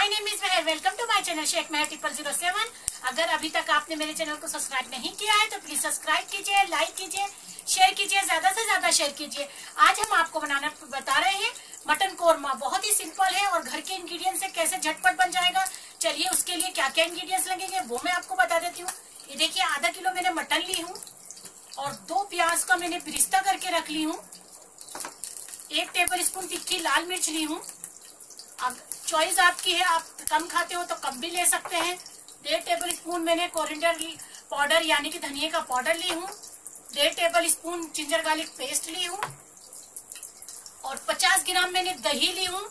My name is Mehar welcome to my channel Shaikh Mehar triple zero seven अगर अभी तक आपने मेरे चैनल को सब्सक्राइब नहीं किया है तो प्लीज़ सब्सक्राइब कीजिए लाइक कीजिए शेयर कीजिए, ज़्यादा से ज़्यादा शेयर कीजिए। आज हम आपको बनाना बता रहे हैं मटन कोरमा। बहुत ही सिंपल है और घर के इंग्रेडिएंट से कैसे झटपट बन जाएगा। चलिए उसके लिए क्या क्या इंग्रेडिएंट्स लगेंगे, वो मैं आपको बता देती हूँ। ये देखिए, आधा किलो मैंने मटन ली हूँ और दो प्याज का मैंने बिरिस्ता करके रख ली हूँ। एक टेबल स्पून तिखी लाल मिर्च ली हूँ। अब चॉइस आपकी है, आप कम खाते हो तो कम भी ले सकते हैं। डेढ़ टेबल स्पून मैंने कोरिंडर पाउडर यानी कि धनिए का पाउडर ली हूँ। डेढ़ tablespoon ginger garlic paste ली हूँ। और 50 ग्राम मैंने दही ली हूँ।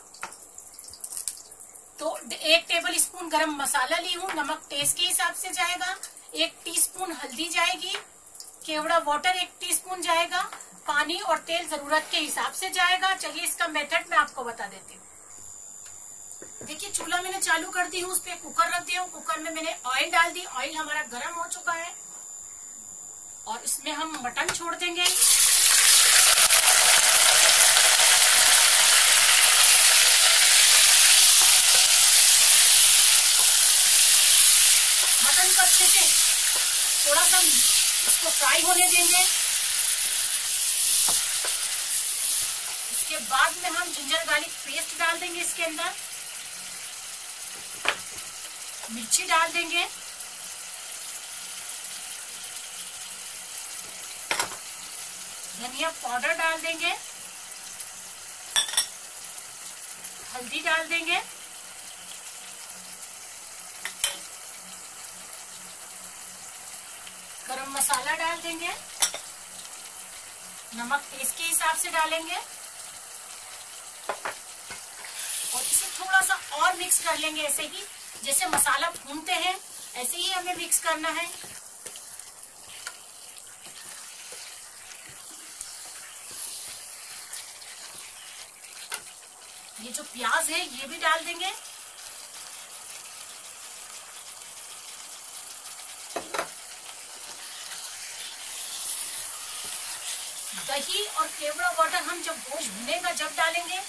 तो एक टेबल स्पून गरम मसाला ली हूँ, नमक टेस्ट के हिसाब से जाएगा। एक टीस्पून हल्दी जाएगी, केवड़ा वाटर एक टीस्पून जाएगा। पानी और तेल ज़रूरत के हिसाब से जाएगा। चलिए इसका मेथड मैं आपको बता देती हूँ। देखिए, चूल्हा मैंने चालू कर दी हूँ, उस पर कुकर रख दिया हूँ। कुकर में मैंने ऑयल डाल दी। ऑयल हमारा गर्म हो चुका है। और इसमें हम मटन छोड़ देंगे। मटन को अच्छे से थोड़ा सा इसको फ्राई होने देंगे। इसके बाद में हम जिंजर गार्लिक पेस्ट डाल देंगे इसके अंदर। मिर्ची डाल देंगे। धनिया पाउडर डाल देंगे। हल्दी डाल देंगे। गरम मसाला डाल देंगे। नमक टेस्ट के हिसाब से डालेंगे। थोड़ा सा और मिक्स कर लेंगे ऐसे ही, जैसे मसाला भूनते हैं, ऐसे ही हमें मिक्स करना है। ये जो प्याज है, ये भी डाल देंगे। दही और केवड़ा वाटर हम जब गोश्त भुनेगा, जब डालेंगे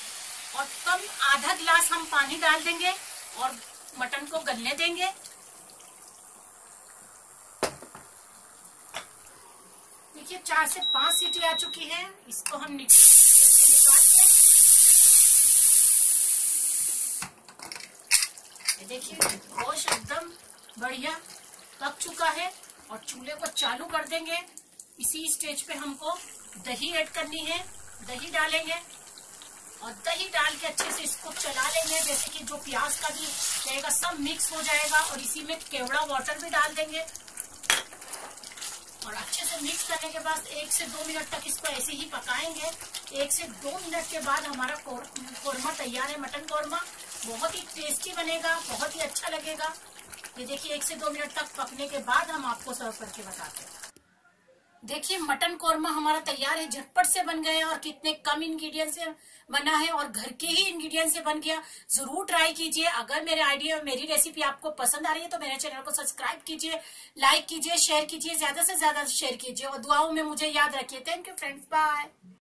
और कम आधा गिलास हम पानी डाल देंगे और मटन को गलने देंगे। देखिए, चार से पाँच सीटी आ चुकी है। इसको हम निकाल देखिए, गोश्त एकदम बढ़िया पक चुका है और चूल्हे को चालू कर देंगे। इसी स्टेज पे हमको दही ऐड करनी है। दही डालेंगे। और दही डाल के अच्छे से इसको चला लेंगे। जैसे कि जो प्याज का भी रहेगा, सब मिक्स हो जाएगा और इसी में केवड़ा वाटर भी डाल देंगे। और अच्छे से मिक्स करने के बाद एक से दो मिनट तक इसको ऐसे ही पकाएँगे। एक से दो मिनट के बाद हमारा कौरमा तैयार है, मटन कौरमा। बहुत ही टेस्टी बनेगा, बहुत ही अच्छा लगेगा। ये देखिए, एक से दो मिनट तक पकने के बाद हम आपको सर्व करके बताते हैं। देखिए, मटन कौरमा हमारा तैयार है, झटपट से बन गया और कितने कम इंग्रेडिएंट से बना है और घर के ही इंग्रेडिएंट से बन गया। ज़रूर ट्राई कीजिए। अगर मेरे आइडिया मेरी रेसिपी आपको पसंद आ रही है तो मेरे चैनल को सब्सक्राइब कीजिए लाइक कीजिए शेयर कीजिए, ज़्यादा से ज़्यादा शेयर कीजिए और दुआओं में मुझे याद रखिए। Thank you friends bye